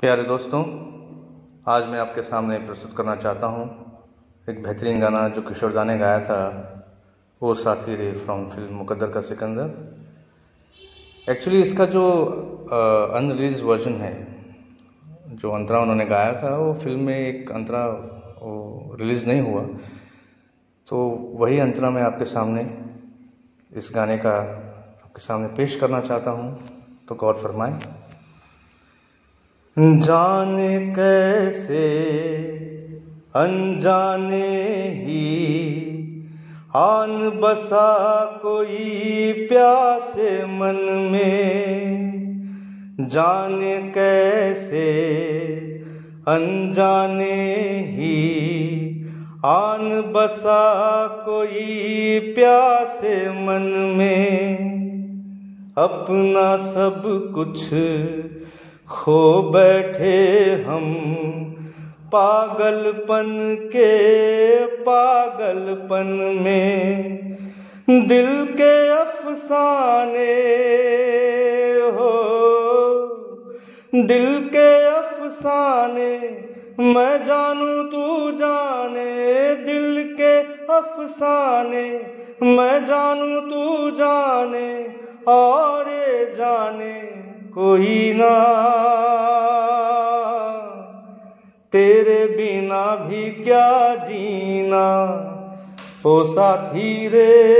प्यारे दोस्तों, आज मैं आपके सामने प्रस्तुत करना चाहता हूँ एक बेहतरीन गाना जो किशोरदा ने गाया था, वो साथी रे फ्रॉम फ़िल्म मुकद्दर का सिकंदर। एक्चुअली इसका जो अनरिलीज वर्जन है, जो अंतरा उन्होंने गाया था, वो फ़िल्म में एक अंतरा, वो रिलीज़ नहीं हुआ। तो वही अंतरा मैं आपके सामने इस गाने का आपके सामने पेश करना चाहता हूँ। तो गौर फरमाएँ। जाने कैसे, अनजाने ही। आन बसा कोई प्यासे मन में, जान कैसे, अनजाने ही। आन बसा कोई प्यासे मन में, अपना सब कुछ खो बैठे हम पागलपन के पागलपन में। दिल के अफसाने, हो। दिल के अफसाने, मैं जानू तू जाने। दिल के अफसाने, मैं जानू तू जाने और जाने। कोई ना। तेरे बिना भी क्या जीना? ओ साथी रे।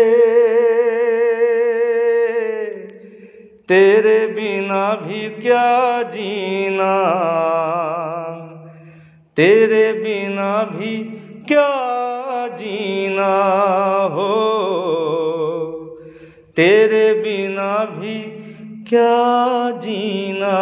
तेरे बिना भी क्या जीना? तेरे बिना भी क्या जीना? हो, तेरे बिना भी क्या जीना